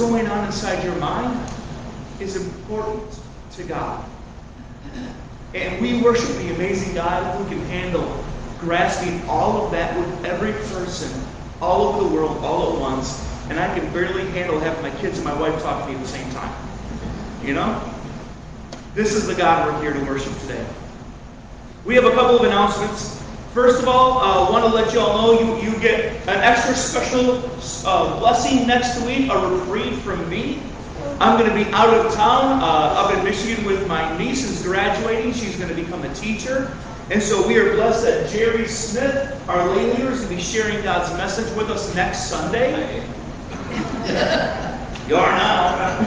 going on inside your mind is important to God. And we worship the amazing God who can handle grasping all of that with every person all over the world all at once. And I can barely handle having my kids and my wife talk to me at the same time. You know? This is the God we're here to worship today. We have a couple of announcements. First of all, I uh, want to let you all know you, you get an extra special uh, blessing next week, a reprieve from me. I'm going to be out of town, uh, up in Michigan with my niece who's graduating. She's going to become a teacher. And so we are blessed that Jerry Smith, our lay leader, is going to be sharing God's message with us next Sunday. you are now.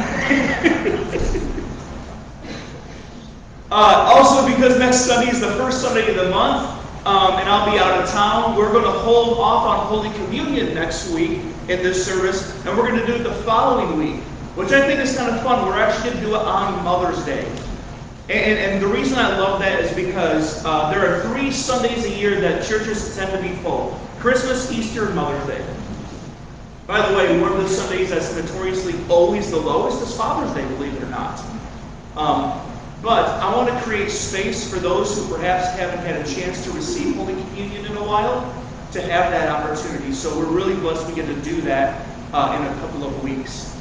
uh, also, because next Sunday is the first Sunday of the month, um, and I'll be out of town, we're going to hold off on Holy Communion next week in this service, and we're going to do it the following week, which I think is kind of fun. We're actually going to do it on Mother's Day. And, and, the reason I love that is because uh, there are three Sundays a year that churches tend to be full Christmas, Easter, and Mother's Day. By the way, one of the Sundays that's notoriously always the lowest is Father's Day, believe it or not. Um, but I want to create space for those who perhaps haven't had a chance to receive Holy Communion in a while to have that opportunity. So we're really blessed we get to do that uh, in a couple of weeks.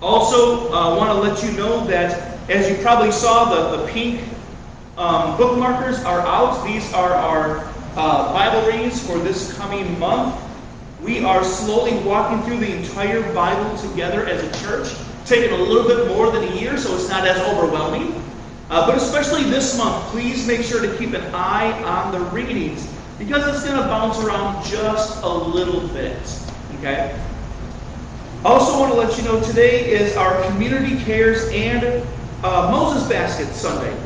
Also, I uh, want to let you know that as you probably saw, the, the pink um, bookmarkers are out. These are our uh, Bible readings for this coming month. We are slowly walking through the entire Bible together as a church, taking a little bit more than a year, so it's not as overwhelming. Uh, but especially this month, please make sure to keep an eye on the readings because it's going to bounce around just a little bit. Okay? Also, want to let you know today is our community cares and uh, Moses Basket Sunday.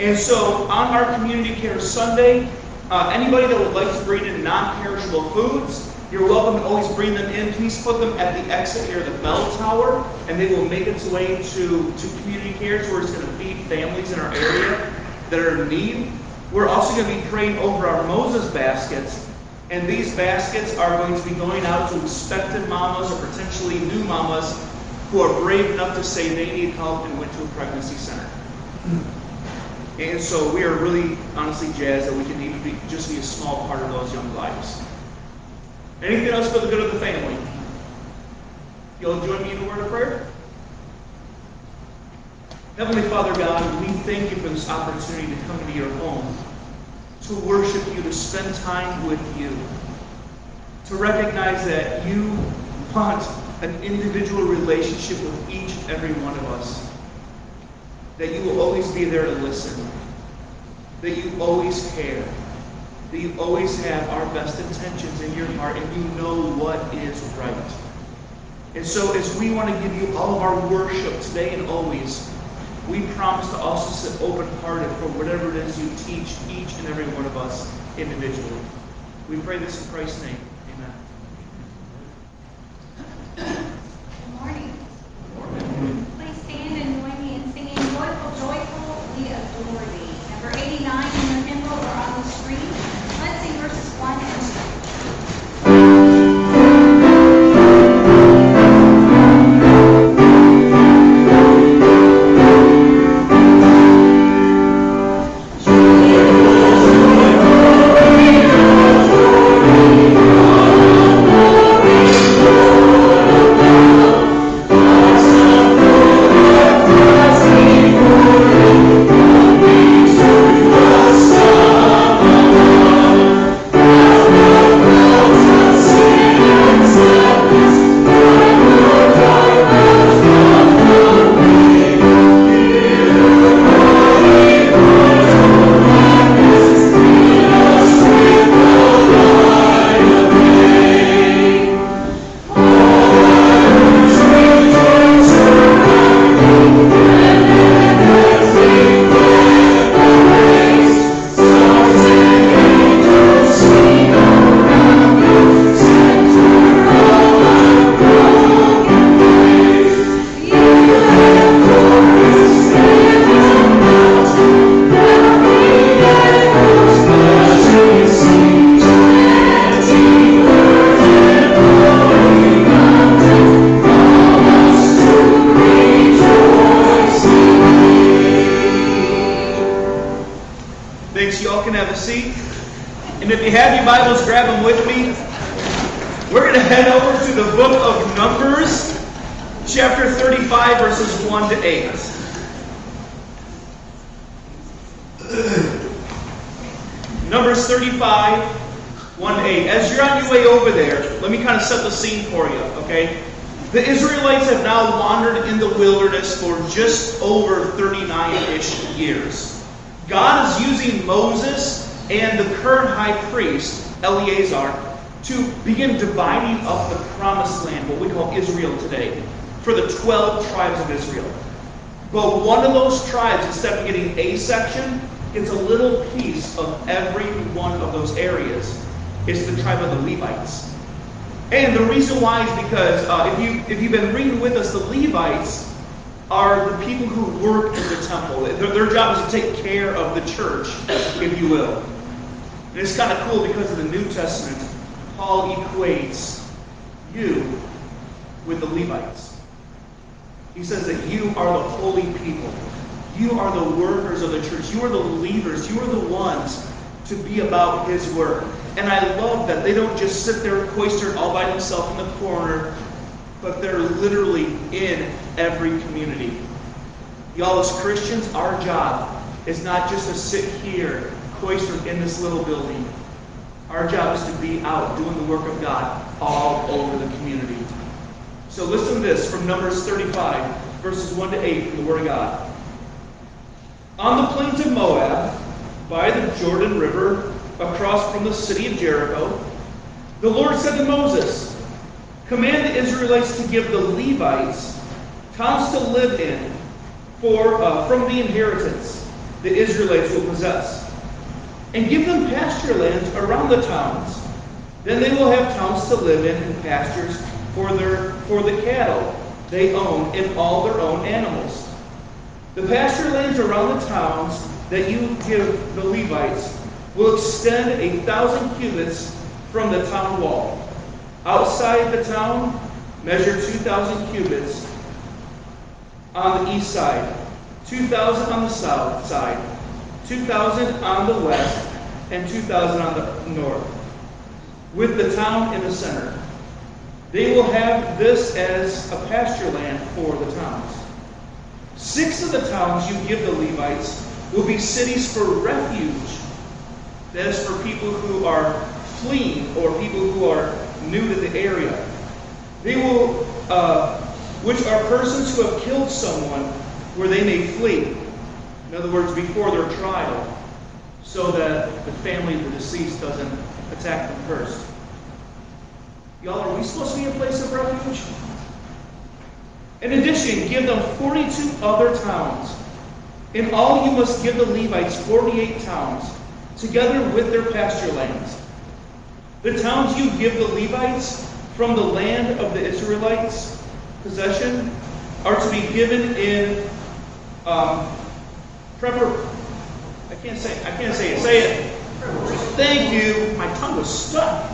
And so on our Community Care Sunday, uh, anybody that would like to bring in non-perishable foods, you're welcome to always bring them in. Please put them at the exit near the bell tower, and they will make its way to, to Community Cares where it's going to feed families in our area that are in need. We're also going to be praying over our Moses baskets, and these baskets are going to be going out to expectant mamas or potentially new mamas who are brave enough to say they need help and went to a pregnancy center. And so we are really honestly jazzed that we can even be, just be a small part of those young lives. Anything else for the good of the family? You'll join me in a word of prayer? Heavenly Father God, we thank you for this opportunity to come to your home, to worship you, to spend time with you, to recognize that you want an individual relationship with each and every one of us. That you will always be there to listen. That you always care. That you always have our best intentions in your heart and you know what is right. And so as we want to give you all of our worship today and always, we promise to also sit open-hearted for whatever it is you teach each and every one of us individually. We pray this in Christ's name. so high priest, Eleazar, to begin dividing up the promised land, what we call Israel today, for the 12 tribes of Israel. But one of those tribes, instead of getting a section, gets a little piece of every one of those areas. It's the tribe of the Levites. And the reason why is because uh, if you if you've been reading with us, the Levites are the people who work in the temple. Their, their job is to take care of the church, if you will. And it's kind of cool because in the New Testament, Paul equates you with the Levites. He says that you are the holy people. You are the workers of the church. You are the leaders. You are the ones to be about his work. And I love that they don't just sit there cloistered all by themselves in the corner, but they're literally in every community. Y'all, as Christians, our job is not just to sit here cloistered in this little building. Our job is to be out doing the work of God all over the community. So listen to this from Numbers 35, verses 1 to 8 from the Word of God. On the plains of Moab, by the Jordan River, across from the city of Jericho, the Lord said to Moses, Command the Israelites to give the Levites towns to live in for, uh, from the inheritance the Israelites will possess, and give them pasture lands around the towns. Then they will have towns to live in and pastures for, their, for the cattle they own and all their own animals. The pasture lands around the towns that you give the Levites will extend a thousand cubits from the town wall. Outside the town, measure 2,000 cubits on the east side, 2,000 on the south side, 2,000 on the west, and 2,000 on the north, with the town in the center. They will have this as a pasture land for the towns. Six of the towns you give the Levites will be cities for refuge that is for people who are fleeing or people who are new to the area. They will, uh, which are persons who have killed someone where they may flee. In other words, before their trial, so that the family of the deceased doesn't attack them first. Y'all, are we supposed to be a place of refuge? In addition, give them 42 other towns. In all, you must give the Levites 48 towns together with their pasture lands. The towns you give the Levites from the land of the Israelites' possession are to be given in um, prepar- I can't say. I can't say it. Say it. Thank you. My tongue was stuck.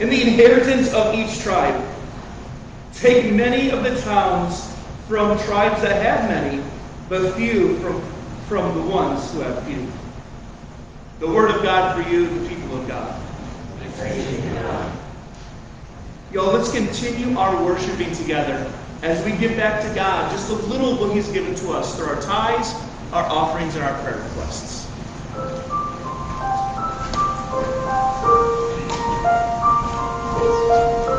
In the inheritance of each tribe, take many of the towns from tribes that have many, but few from from the ones who have few. The word of God for you, the people of God. Y'all, let's continue our worshiping together as we give back to God just a little of what He's given to us through our tithes, our offerings and our prayer requests. Thank you.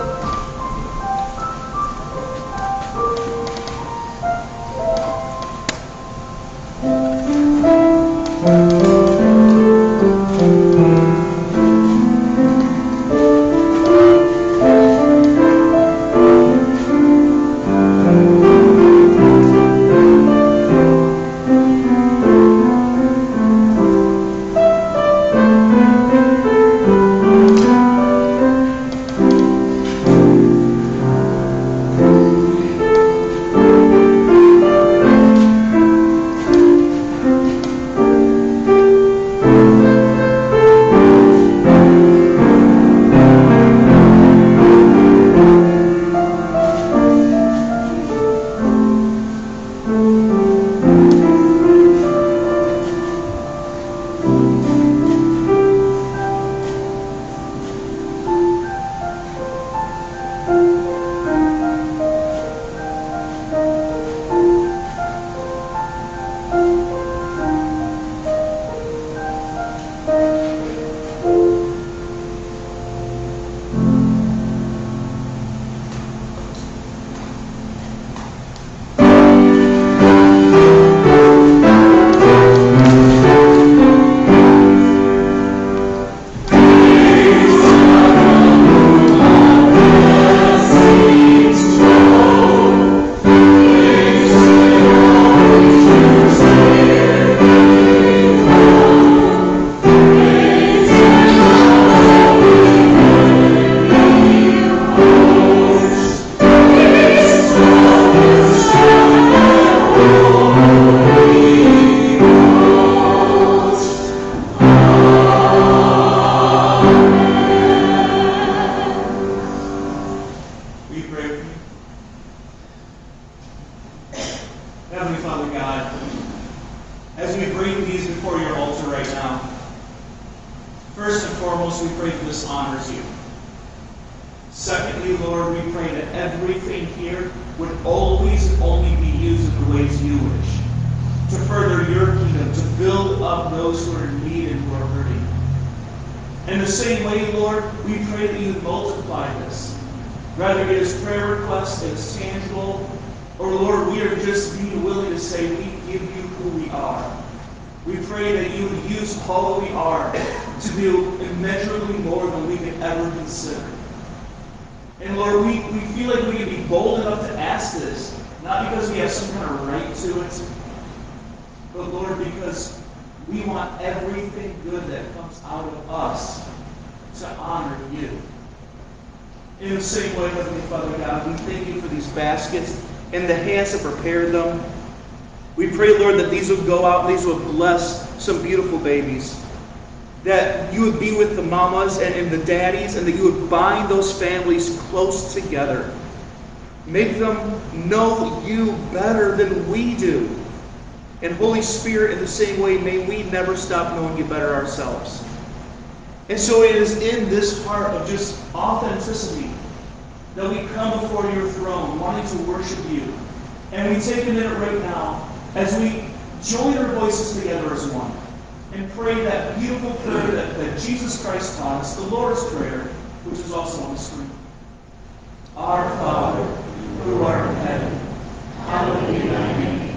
We want everything good that comes out of us to honor you. In the same way, Heavenly Father God, we thank you for these baskets and the hands that prepared them. We pray, Lord, that these would go out and these would bless some beautiful babies that you would be with the mamas and, and the daddies, and that you would bind those families close together. Make them know you better than we do. And Holy Spirit, in the same way, may we never stop knowing you better ourselves. And so it is in this part of just authenticity that we come before your throne, wanting to worship you. And we take a minute right now as we join our voices together as one and pray that beautiful prayer that, that Jesus Christ taught us, the Lord's Prayer, which is also on the screen. Our Father, who art in heaven, hallowed be thy name.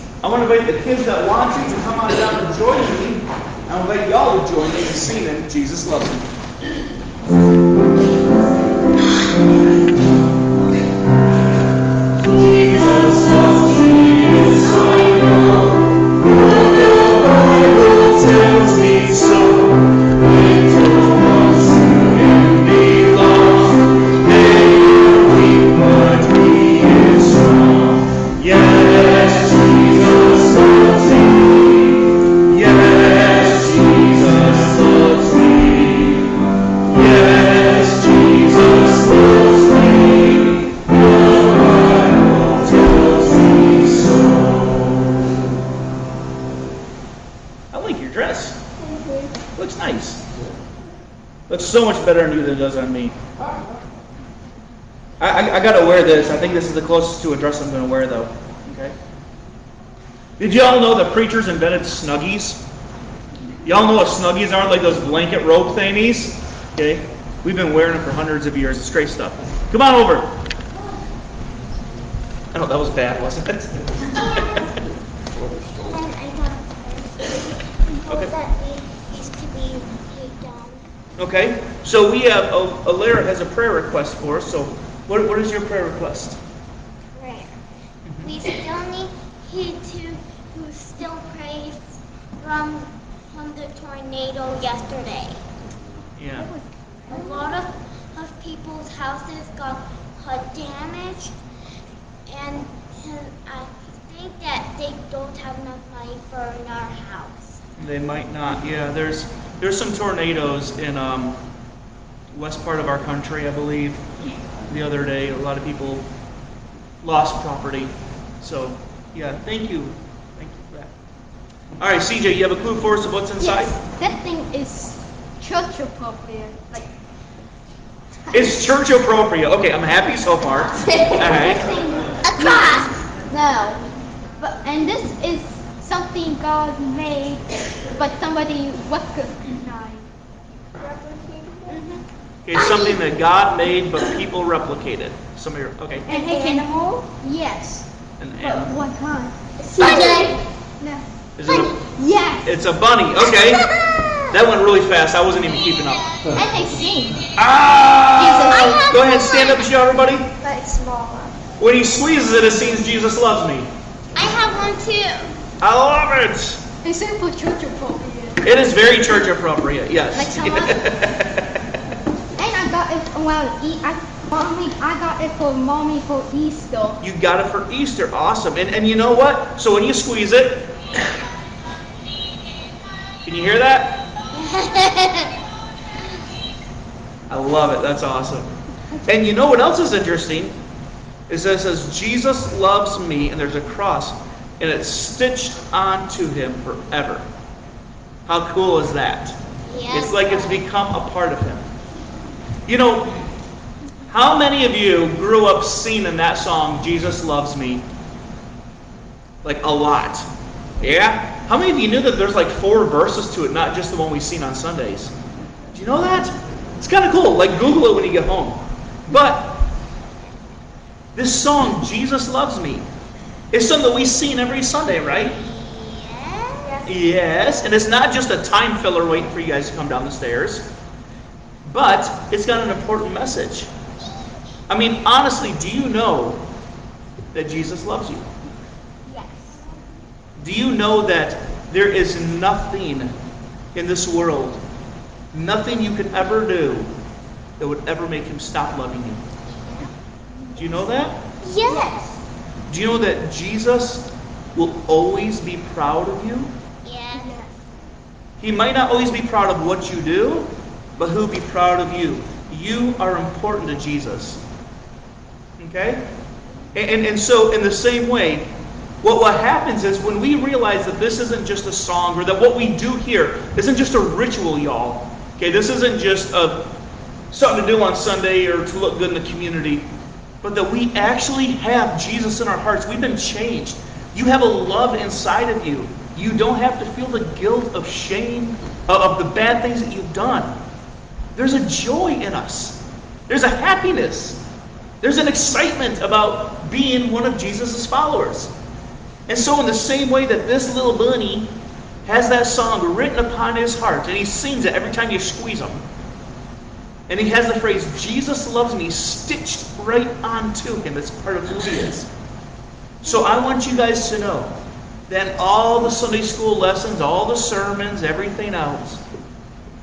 I want to invite the kids that want to to come on down and join me. I invite y'all to join me and in singing Jesus Loves Me. So much better on you than it does on me. I, I, I gotta wear this. I think this is the closest to a dress I'm gonna wear though. Okay. Did y'all know that preachers invented snuggies? Y'all know what snuggies are? Like those blanket rope thingies? Okay. We've been wearing them for hundreds of years. It's great stuff. Come on over. I know that was bad, wasn't it? Okay. that we used to be paid down. Okay. So we have, uh, Alara has a prayer request for us. So what, what is your prayer request? Prayer. We still need he to who still prays from from the tornado yesterday. Yeah. A lot of, of people's houses got got damaged, and, and I think that they don't have enough money for our house. They might not. Yeah, there's there's some tornadoes in um, west part of our country, I believe. The other day, a lot of people lost property. So, yeah, thank you, thank you for that. All right, CJ, you have a clue for us of what's inside? Yes, that thing is church appropriate. Like, It's church appropriate. Okay, I'm happy so far. All right. A cross. no. But and this is something God made, but somebody recognized. Mhm. Okay, something that God made, but people replicated. Some of your okay. And An animal? Yes. An But animal. what kind? Bunny. No. Is it a, Yes. it's a bunny. Okay. That went really fast. I wasn't even keeping up. And they sing. Ah! have Go ahead, one. stand up and show everybody. But it's smaller. When he squeezes it, it seems Jesus loves me. I have one too. I love it. They sing for church appropriate. It is very church appropriate, yes. Like someone- I got eat. I, mommy, I got it for mommy for Easter. You got it for Easter. Awesome. And, and you know what? So when you squeeze it, can you hear that? I love it. That's awesome. And you know what else is interesting? Is that it says, Jesus loves me, and there's a cross, and it's stitched onto him forever. How cool is that? Yes. It's like it's become a part of him. You know, how many of you grew up singing that song, Jesus Loves Me? Like a lot. Yeah? How many of you knew that there's like four verses to it, not just the one we sing on Sundays? Do you know that? It's kind of cool. Like Google it when you get home. But this song, Jesus Loves Me, is something that we sing every Sunday, right? Yes. Yes, and it's not just a time filler waiting for you guys to come down the stairs, but it's got an important message. I mean, honestly, do you know that Jesus loves you? Yes. Do you know that there is nothing in this world, nothing you could ever do that would ever make him stop loving you? Do you know that? Yes. Do you know that Jesus will always be proud of you? Yes. He might not always be proud of what you do, but he'll be proud of you. You are important to Jesus. Okay? And, and, and so, in the same way, what, what happens is when we realize that this isn't just a song or that what we do here isn't just a ritual, y'all. Okay, this isn't just a, something to do on Sunday or to look good in the community, but that we actually have Jesus in our hearts. We've been changed. You have a love inside of you. You don't have to feel the guilt of shame of of the bad things that you've done. There's a joy in us. There's a happiness. There's an excitement about being one of Jesus' followers. And so, in the same way that this little bunny has that song written upon his heart, and he sings it every time you squeeze him, and he has the phrase, Jesus loves me, stitched right onto him. It's part of who he is. So, I want you guys to know that all the Sunday school lessons, all the sermons, everything else,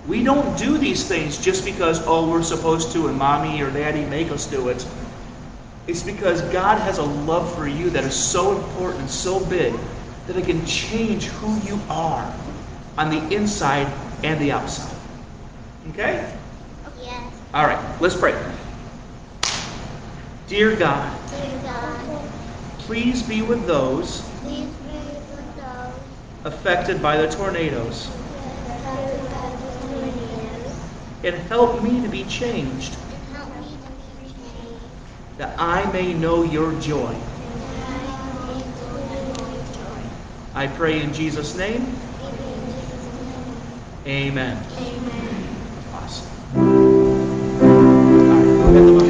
we don't do these things just because, oh, we're supposed to and mommy or daddy make us do it. It's because God has a love for you that is so important and so big that it can change who you are on the inside and the outside. Okay? All right, let's pray. Dear God, Dear God, please be with those please be with those affected by the tornadoes affected by the tornadoes and help me to be changed and help me to be changed. that I may know your joy. I may know your joy. I pray in Jesus' name. In Jesus' name, Amen. Amen. Right, go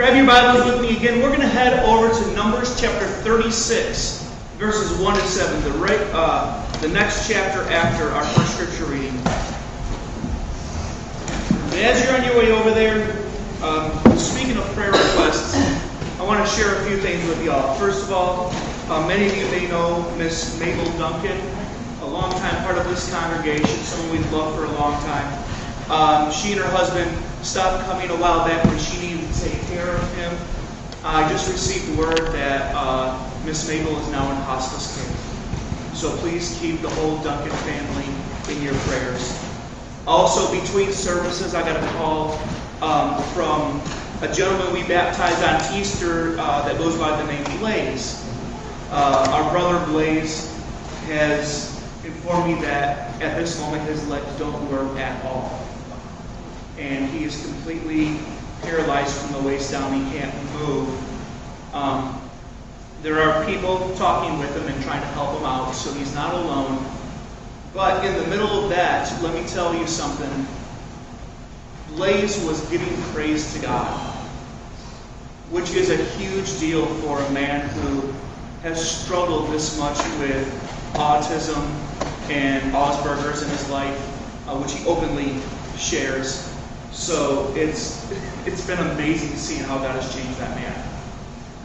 grab your Bibles with me again. We're going to head over to Numbers chapter 36, verses 1 to 7, the, right, uh, the next chapter after our first scripture reading. And as you're on your way over there, um, speaking of prayer requests, I want to share a few things with y'all. First of all, uh, many of you may know Miss Mabel Duncan, a longtime part of this congregation, someone we've loved for a long time. Um, she and her husband stopped coming a while back when she needed to take care of him. I just received word that uh, Miss Mabel is now in hospice care. So please keep the whole Duncan family in your prayers. Also, between services, I got a call um, from a gentleman we baptized on Easter uh, that goes by the name Blaze. Uh, our brother Blaze has informed me that at this moment his legs don't work at all. And he is completely paralyzed from the waist down. He can't move. Um, there are people talking with him and trying to help him out, so he's not alone. But in the middle of that, let me tell you something. Blaze was giving praise to God, which is a huge deal for a man who has struggled this much with autism and Asperger's in his life, uh, which he openly shares. So it's it's been amazing seeing how God has changed that man.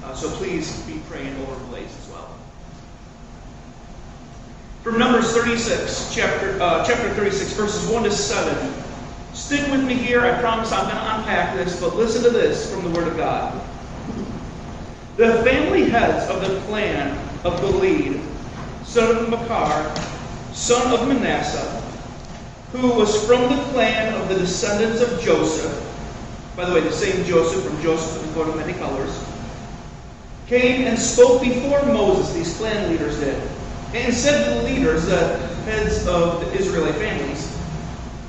Uh, so please be praying over Blaze as well. From Numbers 36, chapter uh, chapter 36, verses 1 to 7. Stick with me here. I promise I'm going to unpack this, but listen to this from the Word of God. The family heads of the clan of Gilead, son of Machir, son of Manasseh, who was from the clan of the descendants of Joseph, by the way, the same Joseph from Joseph of the coat of many colors, came and spoke before Moses, these clan leaders did, and said to the leaders, the heads of the Israelite families,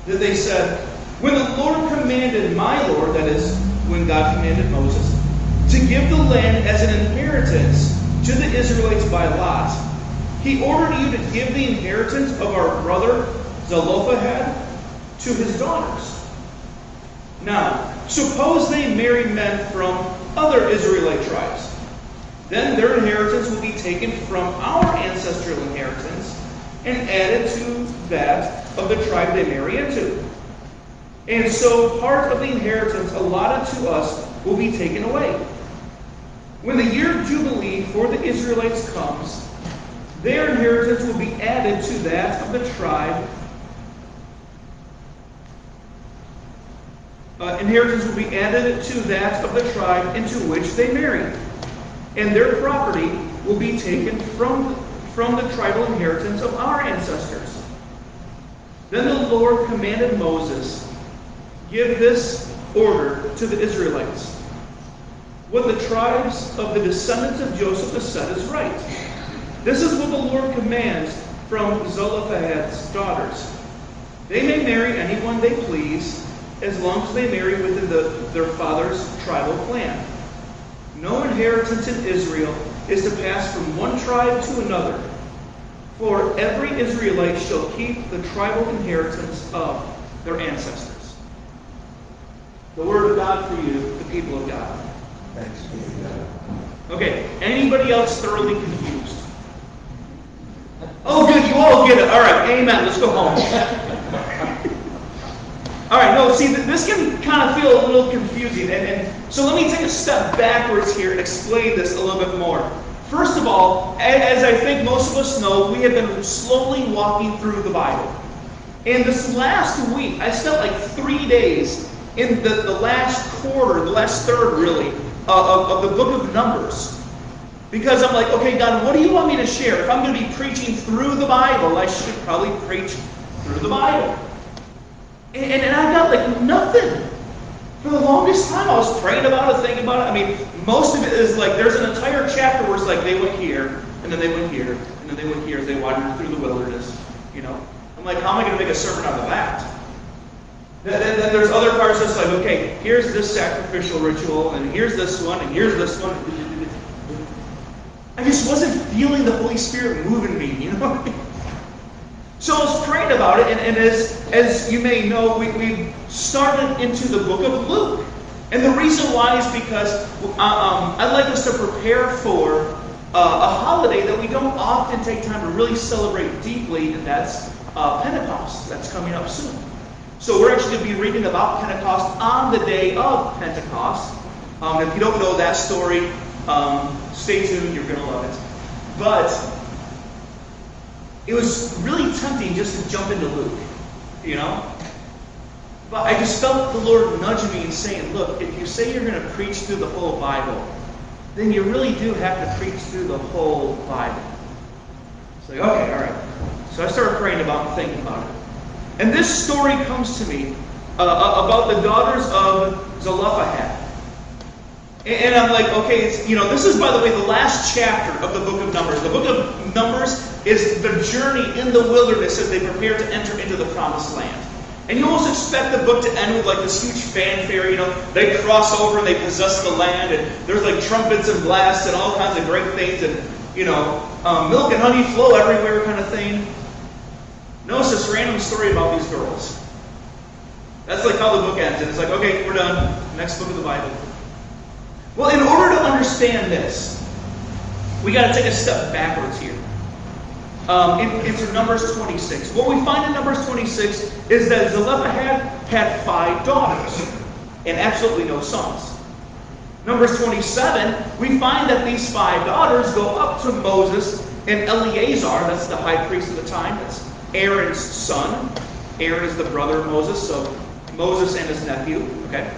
that they said, When the Lord commanded my Lord, that is, when God commanded Moses, to give the land as an inheritance to the Israelites by lot, he ordered you to give the inheritance of our brother Zelophehad to his daughters. Now, suppose they marry men from other Israelite tribes. Then their inheritance will be taken from our ancestral inheritance and added to that of the tribe they marry into. And so part of the inheritance allotted to us will be taken away. When the year of Jubilee for the Israelites comes, their inheritance will be added to that of the tribe. Uh, inheritance will be added to that of the tribe into which they marry, and their property will be taken from, from the tribal inheritance of our ancestors. Then the Lord commanded Moses, Give this order to the Israelites. What the tribes of the descendants of Joseph have said is right. This is what the Lord commands from Zelophehad's daughters. They may marry anyone they please, as long as they marry within the, their father's tribal clan. No inheritance in Israel is to pass from one tribe to another, for every Israelite shall keep the tribal inheritance of their ancestors. The word of God for you, the people of God. Thanks be to God. Okay, anybody else thoroughly confused? Oh, good, you all get it. All right, amen. Let's go home. All right, no, see, this can kind of feel a little confusing. And, and so let me take a step backwards here and explain this a little bit more. First of all, as I think most of us know, we have been slowly walking through the Bible. And this last week, I spent like three days in the, the last quarter, the last third really, uh, of, of the book of Numbers. Because I'm like, okay, God, what do you want me to share? If I'm going to be preaching through the Bible, I should probably preach through the Bible. And, and, and I got like nothing. For the longest time, I was praying about it, thinking about it. I mean, most of it is like there's an entire chapter where it's like they went here, and then they went here, and then they went here as they wandered through the wilderness. You know, I'm like, how am I going to make a sermon out of that? Then, then, there's other parts that's like, okay, here's this sacrificial ritual, and here's this one, and here's this one. I just wasn't feeling the Holy Spirit moving me, you know? So I was praying about it, and, and as, as you may know, we, we started into the book of Luke. And the reason why is because uh, um, I'd like us to prepare for uh, a holiday that we don't often take time to really celebrate deeply, and that's uh, Pentecost. That's coming up soon. So we're actually going to be reading about Pentecost on the day of Pentecost. Um, if you don't know that story, um, stay tuned. You're going to love it. But it was really tempting just to jump into Luke, you know? But I just felt the Lord nudging me and saying, look, if you say you're going to preach through the whole Bible, then you really do have to preach through the whole Bible. Like, okay, all right. So I started praying about and thinking about it. And this story comes to me uh, uh about the daughters of Zelophehad. And I'm like, okay, you know, this is, by the way, the last chapter of the book of Numbers. The book of Numbers is the journey in the wilderness as they prepare to enter into the promised land. And you almost expect the book to end with like this huge fanfare, you know, they cross over and they possess the land, and there's like trumpets and blasts and all kinds of great things, and, you know, um, milk and honey flow everywhere kind of thing. Notice this random story about these girls. That's like how the book ends. And it's like, okay, we're done. Next book of the Bible. Well, in order to understand this, we got to take a step backwards here. Um, in, Numbers 26. What we find in Numbers 26 is that Zelophehad had five daughters and absolutely no sons. Numbers 27, we find that these five daughters go up to Moses and Eleazar, that's the high priest of the time, that's Aaron's son. Aaron is the brother of Moses, so Moses and his nephew, okay?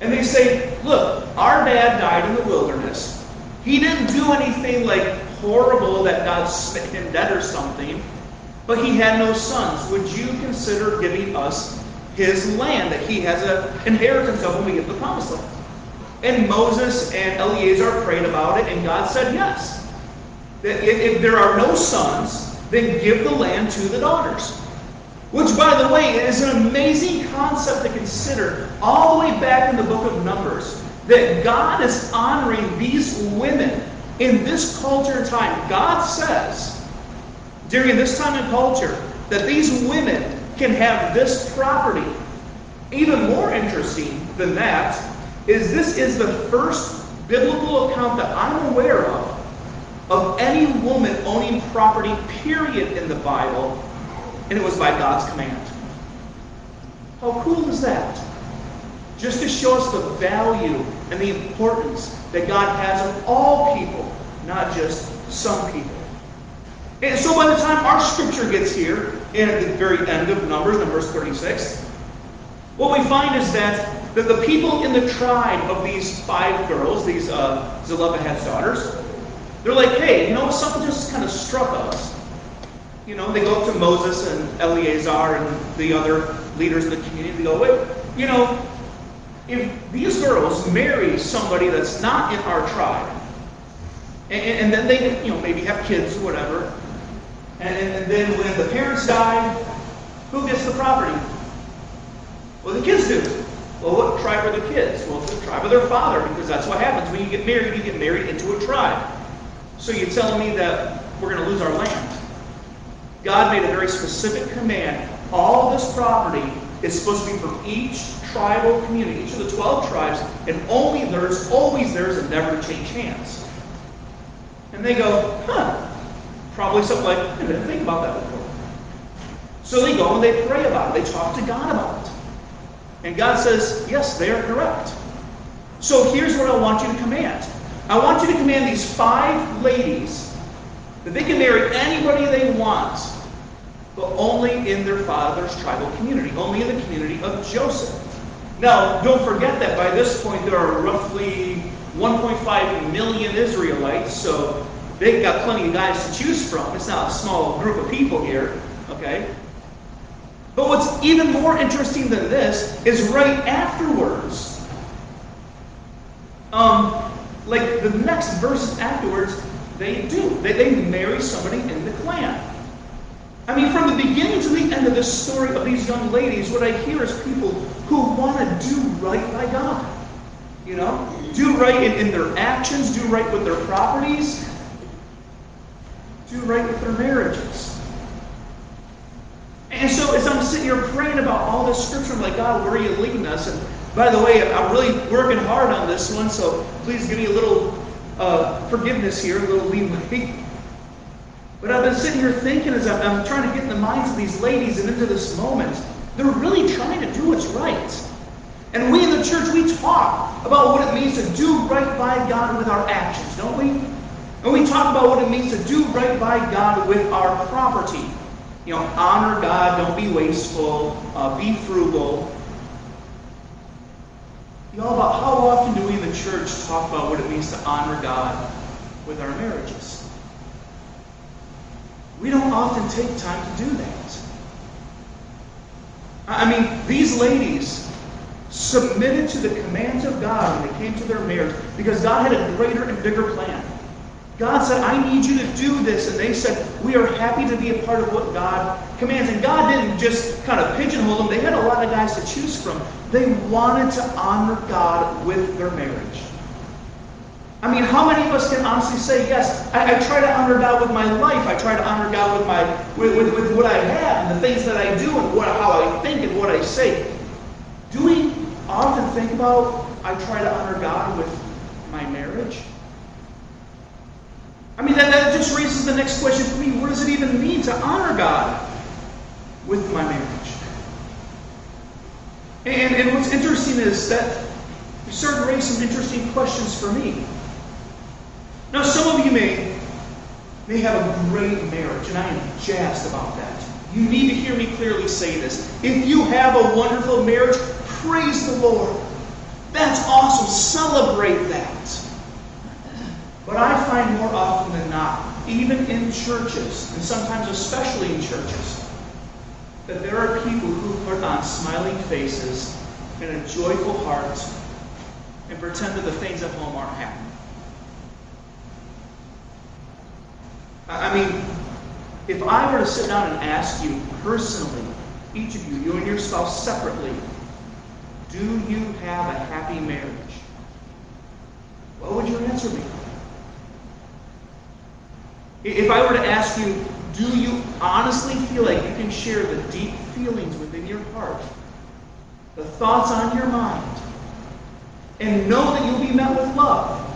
And they say, look, our dad died in the wilderness. He didn't do anything like horrible that God spit him dead or something, but he had no sons. Would you consider giving us his land that he has an inheritance of when we get the promised land? And Moses and Eleazar prayed about it, and God said yes. That if, if there are no sons, then give the land to the daughters. Which, by the way, is an amazing concept to consider all the way back in the book of Numbers. That God is honoring these women in this culture and time. God says, during this time and culture, that these women can have this property. Even more interesting than that is this is the first biblical account that I'm aware of of any woman owning property, period, in the Bible and it was by God's command. How cool is that? Just to show us the value and the importance that God has of all people, not just some people. And so by the time our scripture gets here, and at the very end of Numbers, verse 36, what we find is that, that the people in the tribe of these five girls, these uh, Zelophehad's daughters, they're like, hey, you know, something just kind of struck us. You know, they go up to Moses and Eleazar and the other leaders in the community. They go, wait, you know, if these girls marry somebody that's not in our tribe, and, and then they, you know, maybe have kids or whatever, and, and then when the parents die, who gets the property? Well, the kids do. Well, what tribe are the kids? Well, it's the tribe of their father, because that's what happens when you get married. You get married into a tribe. So you're telling me that we're going to lose our land? God made a very specific command. All this property is supposed to be from each tribal community, each of the 12 tribes, and only theirs, always theirs, and never to change hands. And they go, huh, probably something like, I didn't think about that before. So they go and they pray about it. They talk to God about it. And God says, yes, they are correct. So here's what I want you to command. I want you to command these five ladies that they can marry anybody they want, but only in their father's tribal community, only in the community of Joseph. Now, don't forget that by this point there are roughly 1.5 million Israelites, so they've got plenty of guys to choose from. It's not a small group of people here, okay? But what's even more interesting than this is right afterwards. Um, like the next verses afterwards, they do. They, they marry somebody in the clan. I mean, from the beginning to the end of this story of these young ladies, what I hear is people who want to do right by God. You know? Do right in, in their actions, do right with their properties, do right with their marriages. And so as I'm sitting here praying about all this scripture, I'm like, God, where are you leading us? And by the way, I'm really working hard on this one, so please give me a little uh, forgiveness here, a little leeway. But I've been sitting here thinking as I'm, I'm trying to get in the minds of these ladies and into this moment, they're really trying to do what's right. And we in the church, we talk about what it means to do right by God with our actions, don't we? And we talk about what it means to do right by God with our property. You know, honor God, don't be wasteful, uh, be frugal. You know, about how often do we in the church talk about what it means to honor God with our marriages? We don't often take time to do that. I mean, these ladies submitted to the commands of God when they came to their marriage because God had a greater and bigger plan. God said, I need you to do this. And they said, We are happy to be a part of what God commands. And God didn't just kind of pigeonhole them, they had a lot of guys to choose from. They wanted to honor God with their marriage. I mean, how many of us can honestly say, yes, I, I, try to honor God with my life. I try to honor God with my with, with, with what I have and the things that I do and what, how I think and what I say. Do we often think about I try to honor God with my marriage? I mean, that, that just raises the next question for me. What does it even mean to honor God with my marriage? And, and what's interesting is that you start to raise some interesting questions for me. Now, some of you may, may have a great marriage, and I am jazzed about that. You need to hear me clearly say this. If you have a wonderful marriage, praise the Lord. That's awesome. Celebrate that. But I find more often than not, even in churches, and sometimes especially in churches, that there are people who put on smiling faces and a joyful heart and pretend that the things at home aren't happening. I mean, if I were to sit down and ask you personally, each of you, you and your spouse separately, do you have a happy marriage? What would your answer be? If I were to ask you, do you honestly feel like you can share the deep feelings within your heart, the thoughts on your mind, and know that you'll be met with love?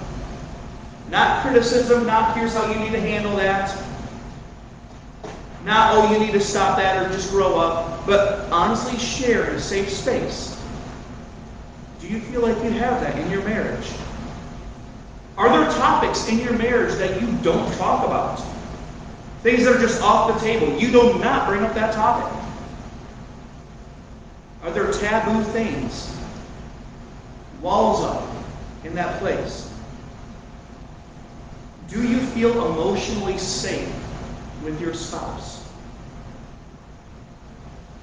Not criticism, not here's how you need to handle that. Not, oh, you need to stop that or just grow up. But honestly share in a safe space. Do you feel like you have that in your marriage? Are there topics in your marriage that you don't talk about? Things that are just off the table. You do not bring up that topic. Are there taboo things? Walls up in that place. Do you feel emotionally safe with your spouse?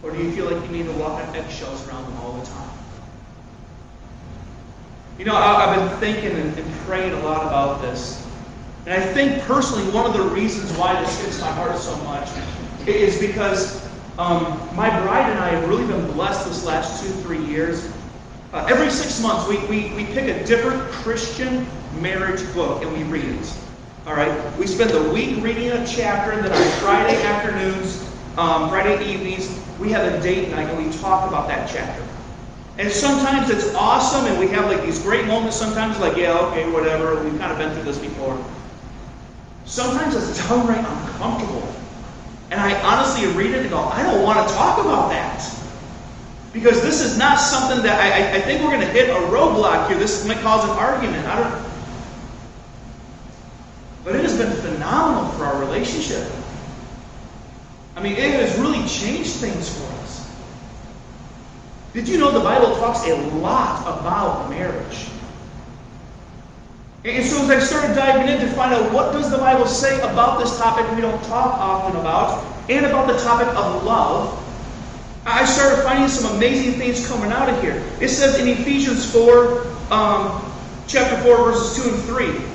Or do you feel like you need to walk on eggshells around them all the time? You know, I've been thinking and praying a lot about this. And I think personally, one of the reasons why this hits my heart so much is because um, my bride and I have really been blessed this last two, three years. Uh, every six months, we, we, we pick a different Christian marriage book and we read it. All right? We spend the week reading a chapter, and then on Friday afternoons, um, Friday evenings, we have a date night and we talk about that chapter. And sometimes it's awesome, and we have like these great moments. Sometimes, like, yeah, okay, whatever. We've kind of been through this before. Sometimes it's downright uncomfortable. And I honestly read it and go, I don't want to talk about that. Because this is not something that I, I think we're going to hit a roadblock here. This might cause an argument. I don't. But it has been phenomenal for our relationship. I mean, it has really changed things for us. Did you know the Bible talks a lot about marriage? And so as I started diving in to find out what does the Bible say about this topic we don't talk often about, and about the topic of love, I started finding some amazing things coming out of here. It says in Ephesians 4, um, chapter 4, verses 2 and 3,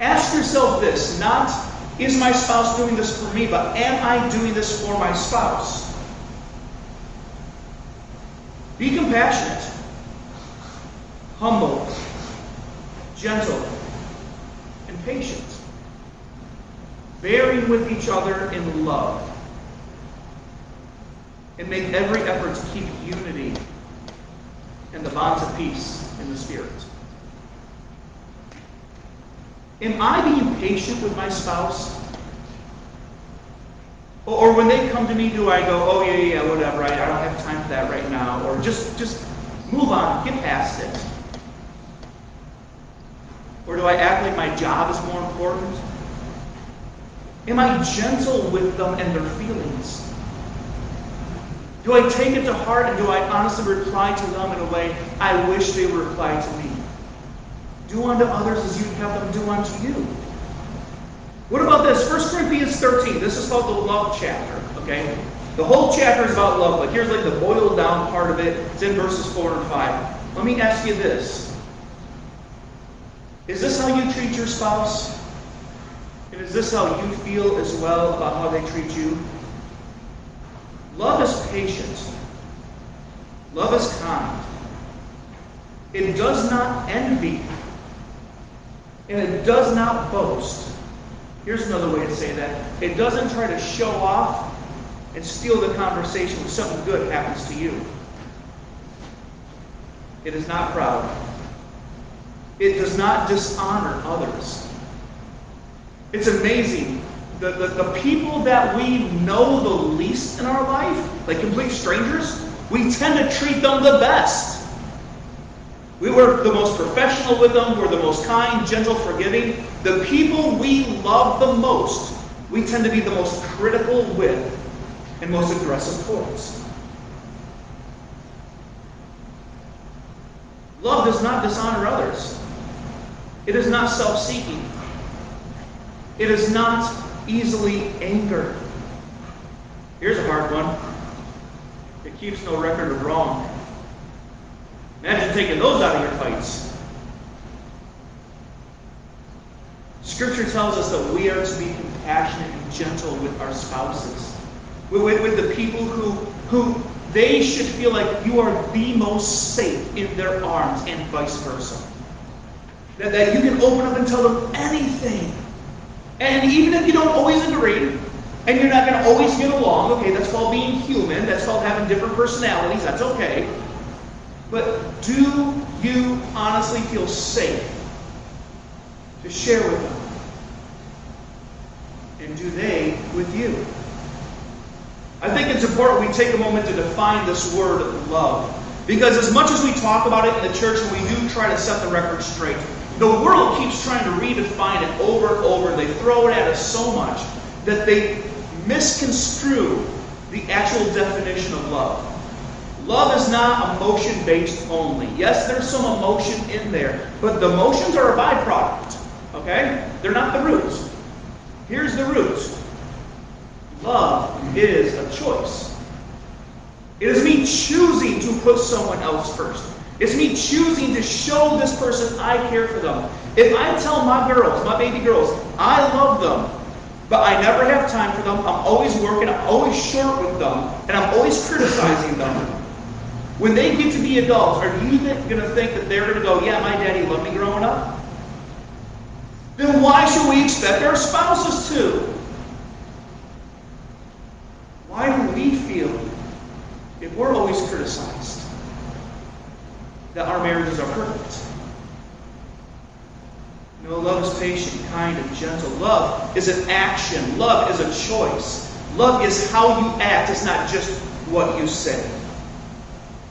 ask yourself this, not is my spouse doing this for me, but am I doing this for my spouse? Be compassionate, humble, gentle, and patient, bearing with each other in love, and make every effort to keep unity and the bonds of peace in the Spirit. Am I being patient with my spouse? Or when they come to me, do I go, oh yeah, yeah, whatever, I, I don't have time for that right now, or just just move on, get past it? Or do I act like my job is more important? Am I gentle with them and their feelings? Do I take it to heart and do I honestly reply to them in a way I wish they would reply to me? Do unto others as you have them do unto you. What about this? 1 Corinthians 13. This is called the love chapter, okay? The whole chapter is about love, but here's like the boiled down part of it. It's in verses 4 and 5. Let me ask you this. Is this how you treat your spouse? And is this how you feel as well about how they treat you? Love is patient. Love is kind. It does not envy. And it does not boast. Here's another way to say that. It doesn't try to show off and steal the conversation when something good happens to you. It is not proud. It does not dishonor others. It's amazing. The, the, the people that we know the least in our life, like complete strangers, we tend to treat them the best. We were the most professional with them, we're the most kind, gentle, forgiving. The people we love the most, we tend to be the most critical with and most aggressive towards. Love does not dishonor others. It is not self seeking. It is not easily angered. Here's a hard one it keeps no record of wrong. Imagine taking those out of your fights. Scripture tells us that we are to be compassionate and gentle with our spouses, with, with, with the people who, who they should feel like you are the most safe in their arms, and vice versa. That, that you can open up and tell them anything. And even if you don't always agree, and you're not going to always get along, okay, that's called being human, that's called having different personalities, that's okay. But do you honestly feel safe to share with them? And do they with you? I think it's important we take a moment to define this word love. Because as much as we talk about it in the church and we do try to set the record straight, the world keeps trying to redefine it over and over. They throw it at us so much. that they misconstrue the actual definition of love. Love is not emotion based only. Yes, there's some emotion in there, but the emotions are a byproduct. Okay? They're not the roots. Here's the roots love is a choice. It is me choosing to put someone else first. It's me choosing to show this person I care for them. If I tell my girls, my baby girls, I love them, but I never have time for them, I'm always working, I'm always short with them, and I'm always criticizing them. When they get to be adults, are you going to think that they're going to go, yeah, my daddy loved me growing up? Then why should we expect our spouses to? Why do we feel, if we're always criticized, that our marriages are perfect? No, love is patient, kind, and gentle. Love is an action. Love is a choice. Love is how you act. It's not just what you say.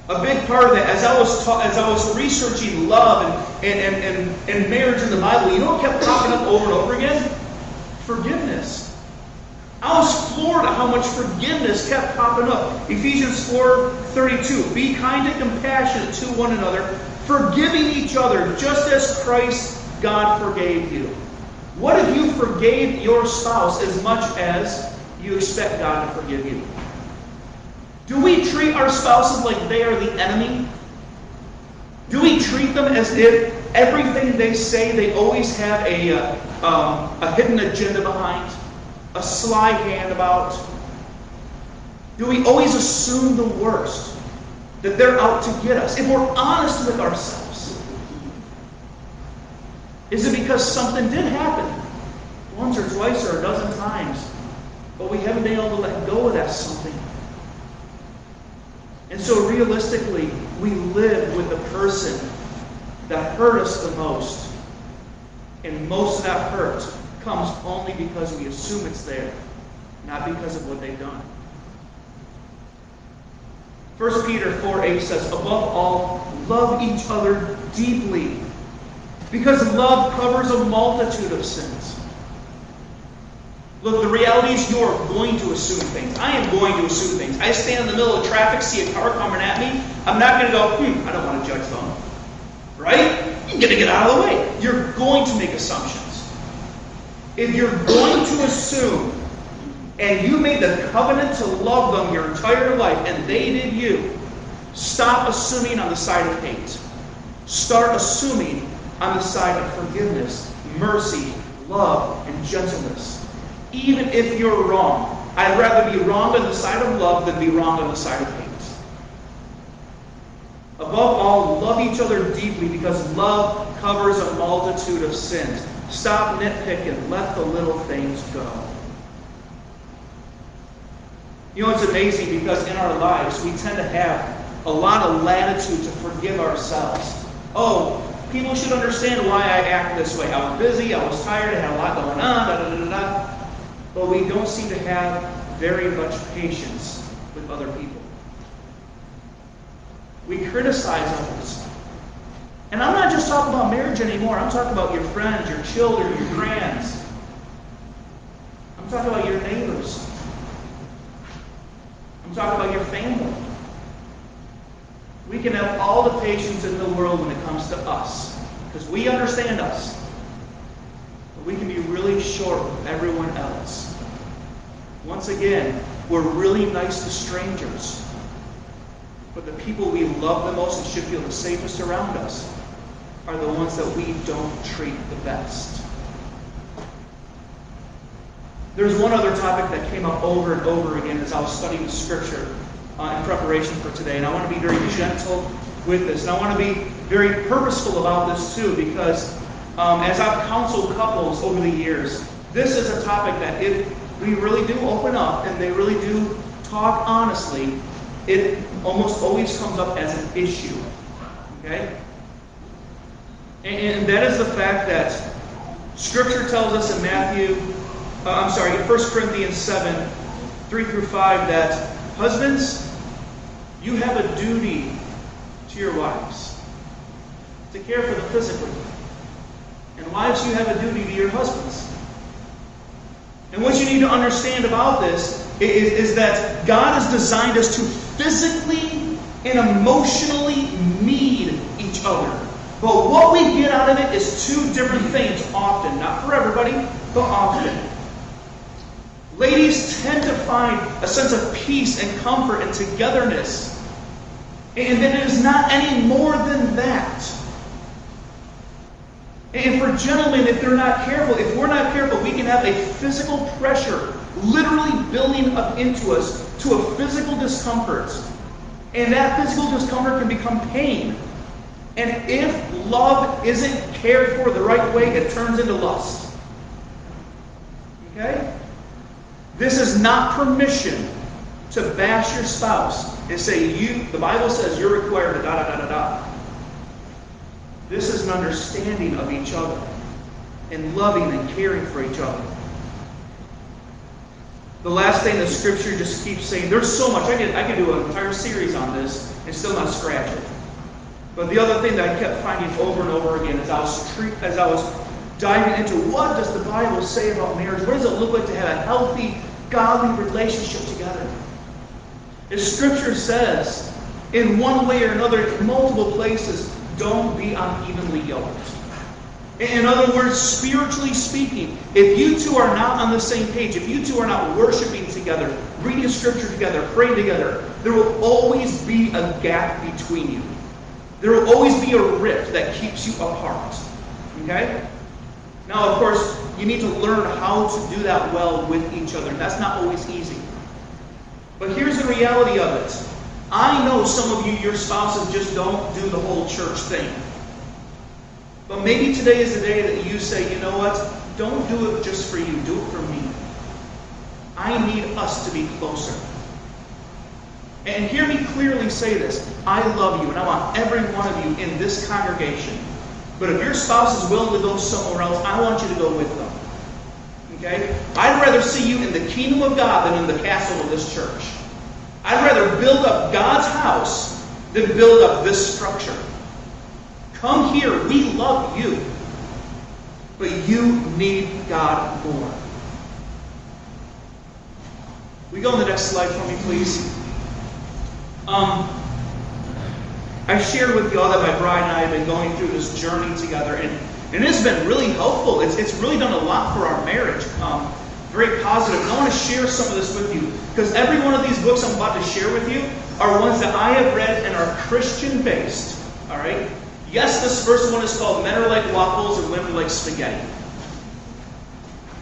A big part of that, as I was ta- as I was researching love and, and, and, and, marriage in the Bible, you know what kept popping up over and over again? Forgiveness. I was floored at how much forgiveness kept popping up. Ephesians 4 32. Be kind and compassionate to one another, forgiving each other, just as Christ God forgave you. What if you forgave your spouse as much as you expect God to forgive you? Do we treat our spouses like they are the enemy? Do we treat them as if everything they say they always have a, uh, um, a hidden agenda behind? A sly hand about? Do we always assume the worst? That they're out to get us? If we're honest with ourselves, is it because something did happen once or twice or a dozen times, but we haven't been able to let go of that something? And so realistically, we live with the person that hurt us the most. And most of that hurt comes only because we assume it's there, not because of what they've done. 1 Peter 4 8 says, Above all, love each other deeply, because love covers a multitude of sins. Look, the reality is you're going to assume things. I am going to assume things. I stand in the middle of traffic, see a car coming at me. I'm not going to go, hmm, I don't want to judge them. Right? You're going to get out of the way. You're going to make assumptions. If you're going to assume, and you made the covenant to love them your entire life, and they did you, stop assuming on the side of hate. Start assuming on the side of forgiveness, mercy, love, and gentleness even if you're wrong. I'd rather be wrong on the side of love than be wrong on the side of hate. Above all, love each other deeply because love covers a multitude of sins. Stop nitpicking. Let the little things go. You know, it's amazing because in our lives, we tend to have a lot of latitude to forgive ourselves. Oh, people should understand why I act this way. I was busy, I was tired, I had a lot going on, da da da da but we don't seem to have very much patience with other people. We criticize others. And I'm not just talking about marriage anymore. I'm talking about your friends, your children, your grands. I'm talking about your neighbors. I'm talking about your family. We can have all the patience in the world when it comes to us because we understand us. We can be really short with everyone else. Once again, we're really nice to strangers. But the people we love the most and should feel the safest around us are the ones that we don't treat the best. There's one other topic that came up over and over again as I was studying scripture uh, in preparation for today. And I want to be very gentle with this. And I want to be very purposeful about this too, because um, as I've counseled couples over the years, this is a topic that if we really do open up and they really do talk honestly, it almost always comes up as an issue. Okay? And, that is the fact that Scripture tells us in Matthew, uh, I'm sorry, in 1 Corinthians 7, 3 through 5, that husbands, you have a duty to your wives to care for them physically. And wives, you have a duty to your husbands And what you need to understand about this is, is that God has designed us to physically and emotionally need each other. But what we get out of it is two different things often. Not for everybody, but often. Ladies tend to find a sense of peace and comfort and togetherness. And then it is not any more than that. And for gentlemen, if they're not careful, if we're not careful, we can have a physical pressure literally building up into us to a physical discomfort. And that physical discomfort can become pain. And if love isn't cared for the right way, it turns into lust. Okay? This is not permission to bash your spouse and say, you, the Bible says you're required to da da da da da. This is an understanding of each other and loving and caring for each other. The last thing the scripture just keeps saying, there's so much. I could, I could do an entire series on this and still not scratch it. But the other thing that I kept finding over and over again as I was, as I was diving into what does the Bible say about marriage? What does it look like to have a healthy, godly relationship together? As Scripture says, in one way or another, multiple places, don't be unevenly yoked. In other words, spiritually speaking, if you two are not on the same page, if you two are not worshiping together, reading scripture together, praying together, there will always be a gap between you. There will always be a rift that keeps you apart. Okay? Now, of course, you need to learn how to do that well with each other. That's not always easy. But here's the reality of it. I know some of you, your spouses just don't do the whole church thing. But maybe today is the day that you say, you know what? Don't do it just for you, do it for me. I need us to be closer. And hear me clearly say this. I love you, and I want every one of you in this congregation. But if your spouse is willing to go somewhere else, I want you to go with them. Okay? I'd rather see you in the kingdom of God than in the castle of this church. I'd rather build up God's house than build up this structure. Come here. We love you. But you need God more. We go on the next slide for me, please. Um, I shared with y'all that my bride and I have been going through this journey together, and, and it's been really helpful. It's, it's really done a lot for our marriage. Um, very positive. And I want to share some of this with you because every one of these books I'm about to share with you are ones that I have read and are Christian based. All right? Yes, this first one is called Men Are Like Waffles and Women Are Like Spaghetti.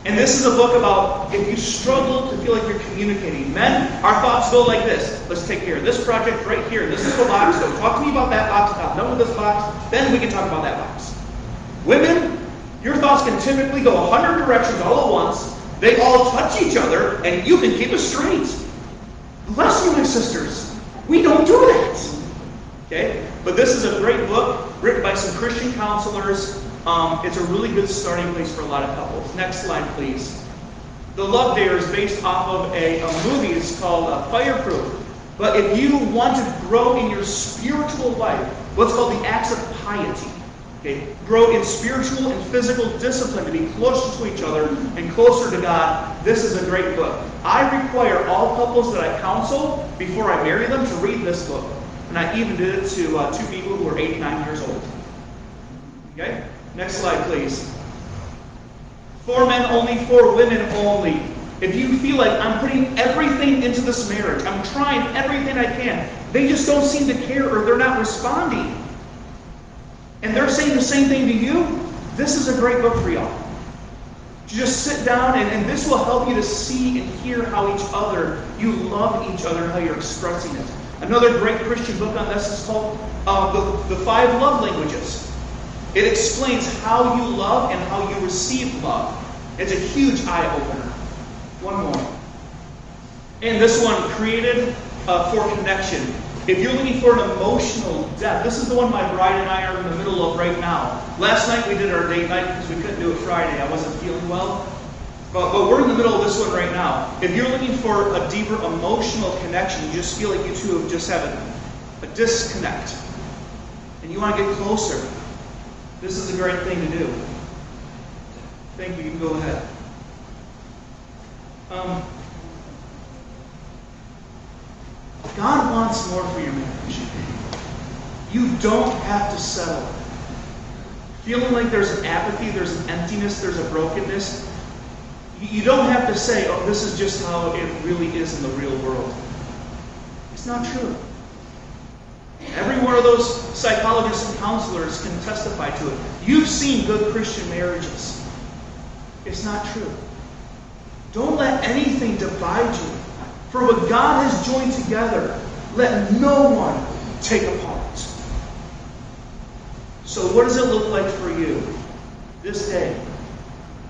And this is a book about if you struggle to feel like you're communicating. Men, our thoughts go like this. Let's take care of this project right here. This is the box. So talk to me about that box. I'll done with this box. Then we can talk about that box. Women, your thoughts can typically go a hundred directions all at once. They all touch each other, and you can keep it straight. Bless you, my sisters. We don't do that. Okay? But this is a great book written by some Christian counselors. Um, it's a really good starting place for a lot of couples. Next slide, please. The Love Dare is based off of a, a movie. It's called uh, Fireproof. But if you want to grow in your spiritual life, what's called the acts of piety, Okay? Grow in spiritual and physical discipline to be closer to each other and closer to God. This is a great book. I require all couples that I counsel before I marry them to read this book. And I even did it to uh, two people who are 89 years old. Okay? Next slide, please. For men only, for women only. If you feel like I'm putting everything into this marriage, I'm trying everything I can, they just don't seem to care or they're not responding and they're saying the same thing to you, this is a great book for y'all. Just sit down and, and this will help you to see and hear how each other, you love each other, how you're expressing it. Another great Christian book on this is called uh, the, the Five Love Languages. It explains how you love and how you receive love. It's a huge eye opener. One more. And this one, created uh, for connection. If you're looking for an emotional depth, this is the one my bride and I are in the middle of right now. Last night we did our date night because we couldn't do it Friday. I wasn't feeling well. But, but we're in the middle of this one right now. If you're looking for a deeper emotional connection, you just feel like you two have just had a, a disconnect, and you want to get closer, this is a great thing to do. Thank you. You can go ahead. Um, God wants more for your marriage. You don't have to settle. Feeling like there's an apathy, there's an emptiness, there's a brokenness. You don't have to say, oh, this is just how it really is in the real world. It's not true. Every one of those psychologists and counselors can testify to it. You've seen good Christian marriages. It's not true. Don't let anything divide you. For what God has joined together, let no one take apart. So, what does it look like for you this day?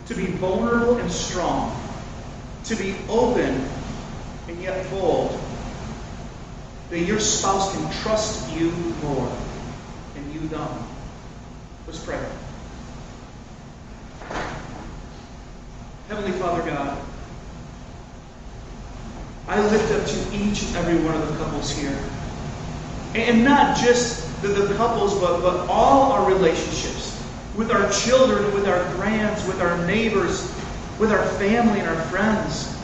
To be vulnerable and strong, to be open and yet bold, that your spouse can trust you more and you them. Let's pray. Heavenly Father God, I lift up to each and every one of the couples here. And not just the, the couples, but, but all our relationships with our children, with our grands, with our neighbors, with our family and our friends.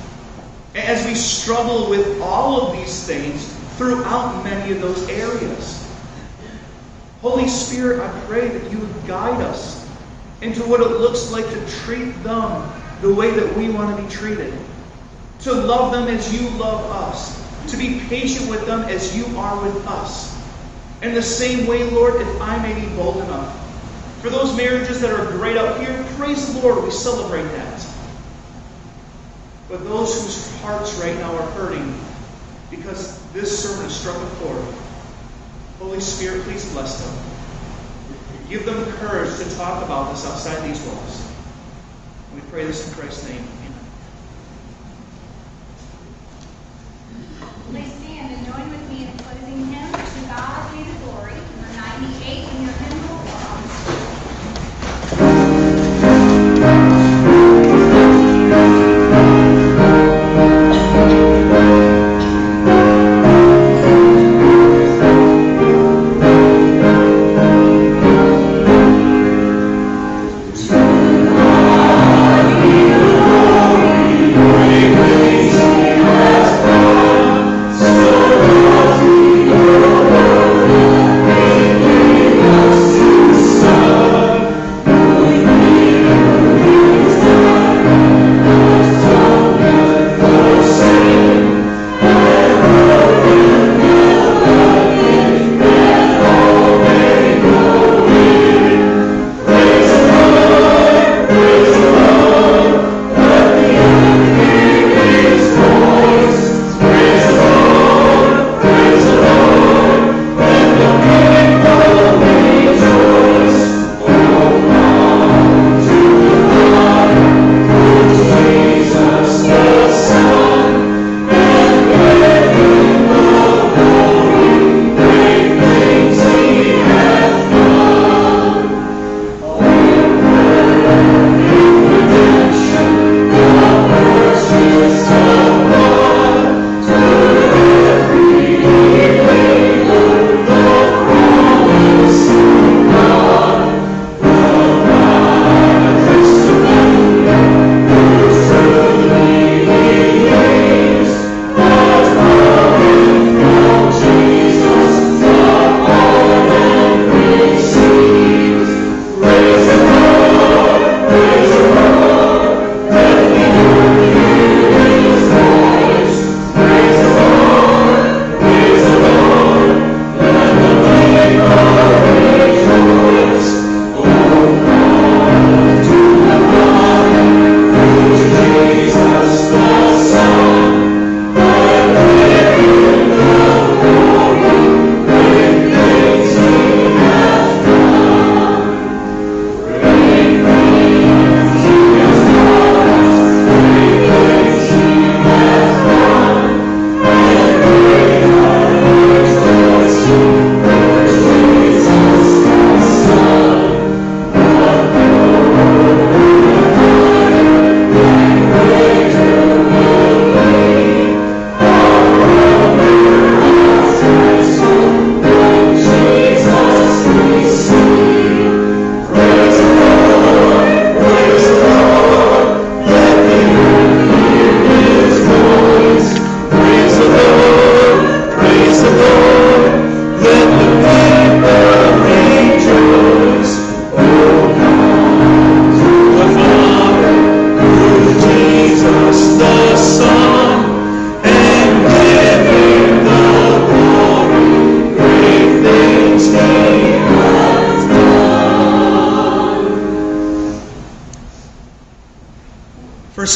As we struggle with all of these things throughout many of those areas. Holy Spirit, I pray that you would guide us into what it looks like to treat them the way that we want to be treated. To love them as you love us. To be patient with them as you are with us. In the same way, Lord, if I may be bold enough. For those marriages that are great up here, praise the Lord, we celebrate that. But those whose hearts right now are hurting because this sermon struck a chord, Holy Spirit, please bless them. Give them courage to talk about this outside these walls. We pray this in Christ's name. Please stand and join with me in closing hymn, To God Be the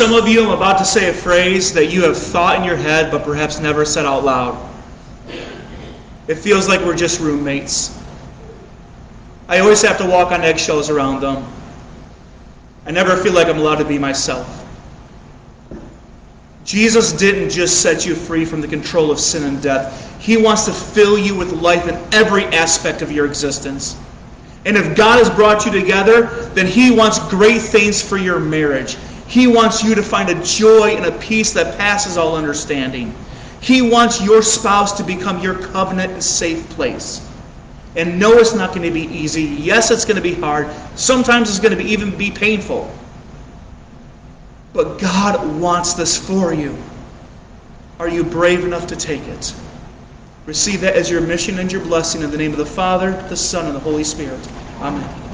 some of you, I'm about to say a phrase that you have thought in your head but perhaps never said out loud. It feels like we're just roommates. I always have to walk on eggshells around them. I never feel like I'm allowed to be myself. Jesus didn't just set you free from the control of sin and death. He wants to fill you with life in every aspect of your existence. And if God has brought you together, then He wants great things for your marriage. He wants you to find a joy and a peace that passes all understanding. He wants your spouse to become your covenant and safe place. And no, it's not going to be easy. Yes, it's going to be hard. Sometimes it's going to be even be painful. But God wants this for you. Are you brave enough to take it? Receive that as your mission and your blessing in the name of the Father, the Son, and the Holy Spirit. Amen.